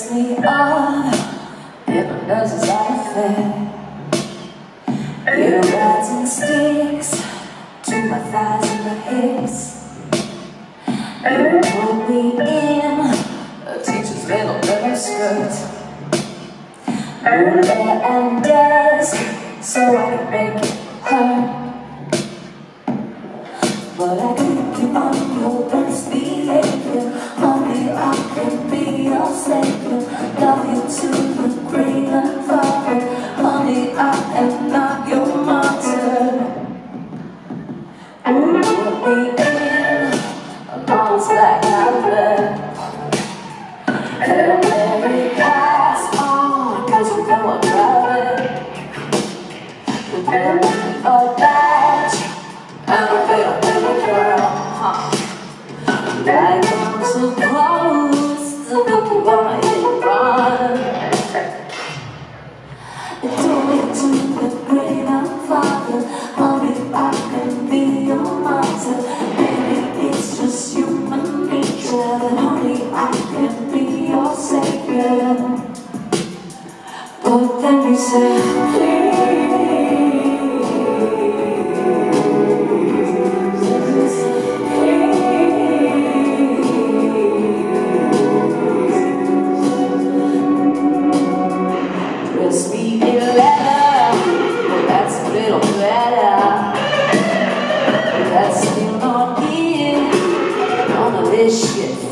turns me on. Everyone knows it's not a thing You're writing sticks To my thighs and my hips You pull me in A teacher's little leather skirt. Over and desk So I can make it hurt. Thinking about that happened. And only I can be your savior. But then you say,